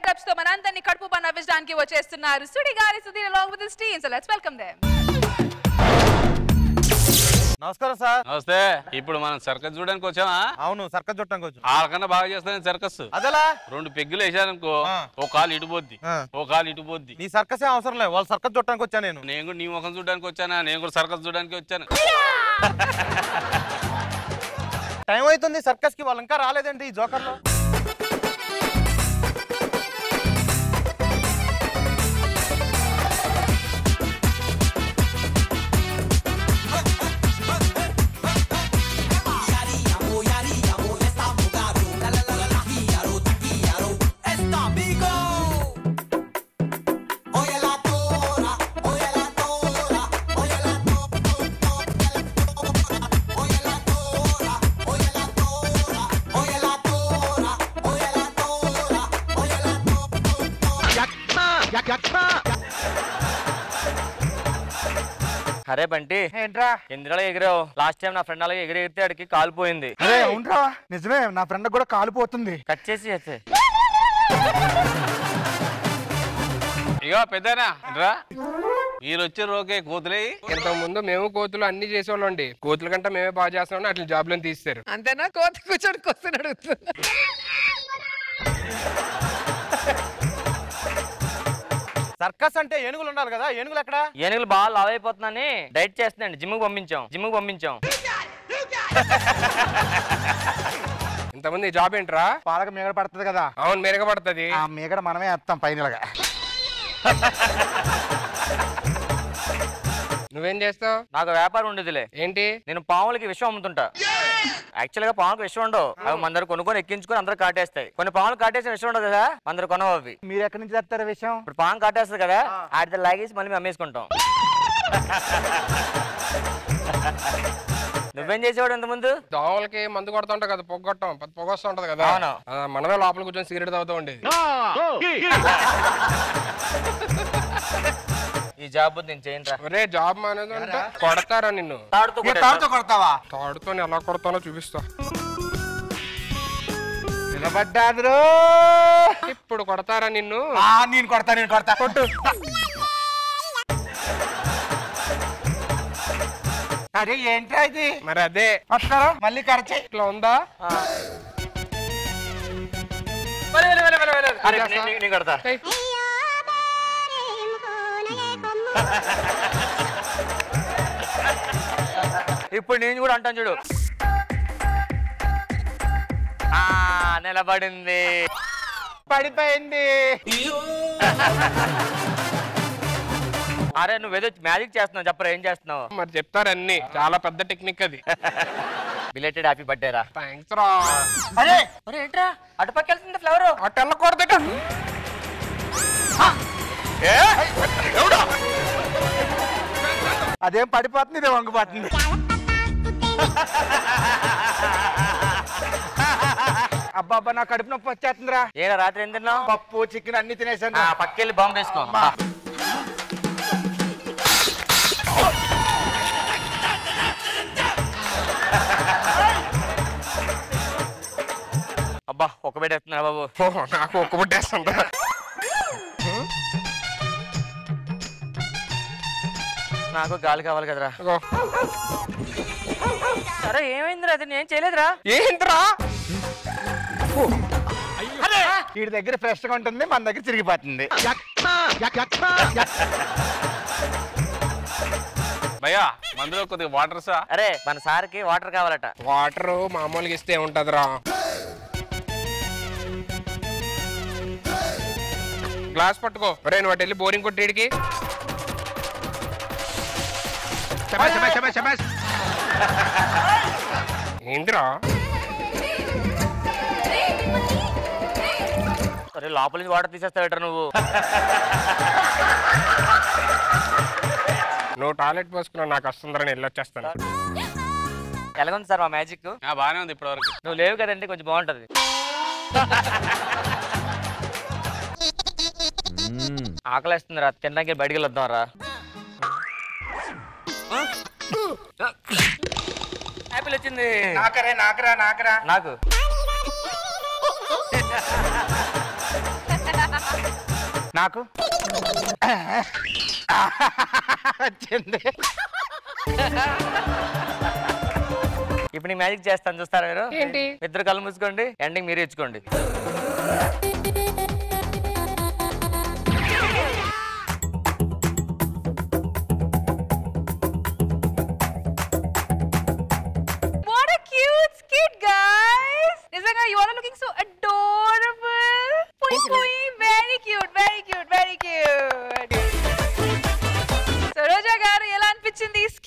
గెటప్స్తో మనందరినీ కడుపు పని నవ్వించడానికి వచ్చేస్తున్నారు. Sudigali Sudheer with his team. So let's welcome them. నమస్కారం సార్. నమస్తే. ఇప్పుడు మనం సర్కస్ చూడడానికి వచ్చామా? అవును సర్కస్ వచ్చి. వాళ్ళకన్నా బాగా చేస్తాను సర్కస్. అదలా? రెండు పెగ్గులు వేసారనుకో. ఓ కాలు ఇటు పోద్ది. ఓ కాలు ఇటు పోద్ది. నీ సర్కస్ ఏం అవసరం లేదు. వాళ్ళు సర్కస్ చుట్టానికి వచ్చా నేను. నేను కూడా నీ ముఖం చూడడానికి వచ్చానా? నేను కూడా సర్కస్ చూడడానికి వచ్చాను. టైం అవుతుంది సర్కస్కి వాళ్ళు ఇంకా రాలేదండి ఈ జోకర్ అరే బంటి ఏంట్రా? ఎందులో ఎగిరావు. లాస్ట్ టైం నా ఫ్రెండ్ అలాగే ఎగిరెగితే ఆడికి కాలిపోయింది అరే అవునరా. నిజమే నా ఫ్రెండ్ కూడా కాలిపోతుంది కట్ చేసి చేస్తే ఇగో పెద్దనా రా మీరు వచ్చే రోకే కూతులే. ఇంతకు ముందు మేము కోతులు అన్ని చేసేవాళ్ళం అండి కోతుల కంటే మేమే బాగా చేస్తున్నాం అట్లా జాబ్లను తీస్తారు అంతేనా? కోతి కూర్చొని క్వశ్చన్ అడుగుతున్నా సర్కస్ అంటే ఏనుగులు ఉండాలి కదా ఏనుగులు ఎక్కడ ఏనుగులు బాగా లావ్ అయిపోతుందని డైట్ చేస్తుందండి. జిమ్కి పంపించాం జిమ్కి పంపించాం ఇంతమంది జాబ్ ఏంట్రా? పాలక మీగడ పడుతుంది కదా. అవును మెరగబడుతుంది ఆ మీగడ మనమే వేస్తాం పైనలుగా. నువ్వేం చేస్తావు? నాకు వ్యాపారం ఉండేదిలే. ఏంటి? నేను పాములకి విషం అమ్ముతుంటా. యాక్చువల్గా పాములకు విషం ఉండవు. అవి మన దగ్గర కొనుక్కొని ఎక్కించుకొని అందరూ కాటేస్తాయి. కొన్ని పాములు కాటేసిన విషం ఉండదు కదా దగ్గర కొనవు అవి. మీరు ఎక్కడి నుంచి తెస్తారు విషయం ఇప్పుడు పాము కాటేస్తుంది కదా ఆడితే లాగేసి మళ్ళీ మేము అమ్మేసుకుంటాం. నువ్వేం చేసేవాడు ఇంతకుముందు? దోమలకి మందు కొడతా ఉంటావు కదా పొగ కొట్టం. పెద్ద పొగ వస్తూ ఉంటది కదా. మనమే లోపల కూర్చొని సిగరెట్ తాగుతూ ఉండేది ఈ జాబ్ నేను చేయను ఒరే జాబ్ మానేది అంటే. కొడతారా నిన్ను? తాడుతూ కొడతావా? తాడుతో ఎలా కొడతానో చూపిస్తా. నిలబడ్డాదురు. ఇప్పుడు కొడతారా నిన్ను? ఆ, నేను కొడతా నేను కొడతా. కొట్టు. అరే ఏంట్రా ఇది? మరి అదే. వస్తారా? మళ్ళీ కరచే ఇట్లా ఉందా? అరే, నేను- నేను- నేను కడతా. ఇప్పుడు నేను కూడా అంటాను చూడు. ఆ నిలబడింది. పడిపోయింది. అరే నువ్వేదో మ్యాజిక్ చేస్తున్నావు చెప్పరా ఏం చేస్తున్నావు? మరి చెప్తారు అన్ని. చాలా పెద్ద టెక్నిక్ అది. బిలేటెడ్ హ్యాపీ బర్త్డే రా. థ్యాంక్స్ రా. అరే అరే ఏంట్రా? అటుపక్క వెళ్తుంది ఫ్లవర్ అటు వెళ్ళకూడదట. అదేం పడిపోతుంది ఇదే వంగిపోతుంది. అబ్బా అబ్బా నా కడుపు నొప్పి వచ్చేస్తుందిరా. ఏరా రాత్రి ఏం తిన్నావు? పప్పు చికెన్ అన్ని తినేసాను పక్కెళ్ళి బాంబు వేసుకో. అబ్బా ఒక బెడ్ వేస్తున్నా బాబు? నాకు ఒక్క పుట్టేస్తుంటా నాకు గాలి కావాలి కదరా. సరే ఏమైందిరా? అది నేను చేయలేదురా. ఏంట్రా? వీడి దగ్గర ఫ్రెష్గా ఉంటుంది మన దగ్గర చిరిగిపోతుంది భయ్యా మందులో కొద్దిగా వాటర్ సా? అరే మన సార్కి వాటర్ కావాలట. వాటర్ మామూలుగా ఇస్తే ఉంటదిరా గ్లాస్ పట్టుకో. ఒరే నువ్వు వెళ్ళి బోరింగ్ కొట్టేడికి ఏంటిరా అరే లోపల నుంచి వాటర్ తీసేస్తావేట్రా నువ్వు? నువ్వు టాయిలెట్ పోసుకున్నావు నాకు వస్తుందిరా నేను వెళ్ళొచ్చేస్తాను. ఎలాగుంది సార్ మా మ్యాజిక్? ఆ, బాగానే ఉంది ఇప్పటివరకు. నువ్వు లేవు కదండి కొంచెం బాగుంటది. ఆకలేస్తుంది రా తినడానికి బయటికి వెళ్ళొద్దాం రా యాపిల్ వచ్చింది. నాకరే నాకరా నాకరా. నాకు. నాకు? వచ్చింది. ఇప్పుడు నీ మ్యాజిక్ చేస్తాను చూస్తారా మీరు? ఏంటి? ఇద్దరు కళ్ళు మూసుకోండి ఎండింగ్ మీరు ఇచ్చుకోండి.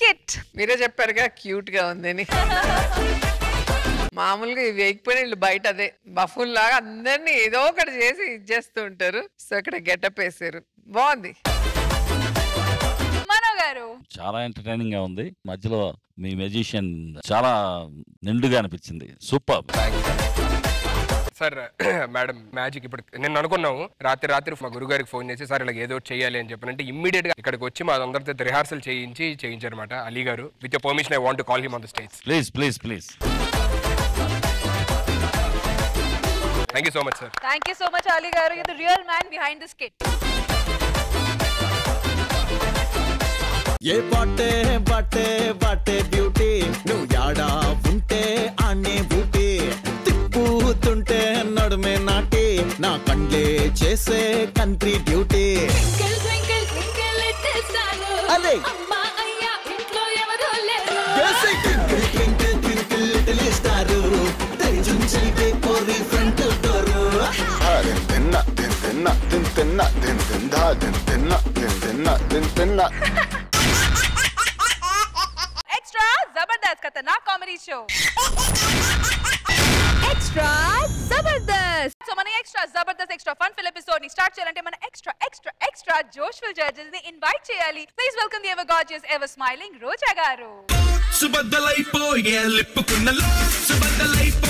స్కిట్ మీరే చెప్పారుగా క్యూట్గా ఉందని. మామూలుగా ఇవి వేయకపోయినా వీళ్ళు బయట అదే. బఫుల్ లాగా అందరినీ ఏదో ఒకటి చేసి ఇచ్చేస్తూ ఉంటారు. సో ఇక్కడ గెటప్ వేసారు. బాగుంది. మనో గారు. చాలా ఎంటర్టైనింగ్గా ఉంది. మధ్యలో మీ మెజిషియన్ చాలా నిండుగా అనిపించింది. సూపర్. సార్ మేడం మ్యాజిక్ ఇప్పుడు నేను అనుకున్నాము. రాత్రి రాత్రి మా గురుగారికి ఫోన్ చేసి సార్ ఇలా ఏదో చేయాలి అని చెప్పినంటే ఇమ్మీడియట్గా ఇక్కడికి వచ్చి మా అందరితో రిహార్సల్ చేయించి చేయించారన్నమాట. అలీ గారు with permission I want call him on the stage please please please thank you so much sir thank you so much Ali గారు. You the real man behind the skit ఏ బాటే బాటే బాటే బ్యూటీ నువ్వు యాడా ఉంటే ఆనే బూటీ రైలే చేసే కంట్రీ డ్యూటీ. అరే తిన్నా తిన్ తిందా తిన్ తిన్నా తిన్ comedy show extra Jabardasth Jabardasth extra fun fill ఎపిసోడ్ని start చేయాలంటే మన ఎక్స్ట్రా ఎక్స్ట్రా ఎక్స్ట్రా జోష్ఫుల్ జడ్జెస్ని ఇన్వైట్ చేయాలి. Please welcome the ever gorgeous ever smiling Roja గారు. సుబద్దలైపోయే లిప్పుకున్న సుబద్దలైపో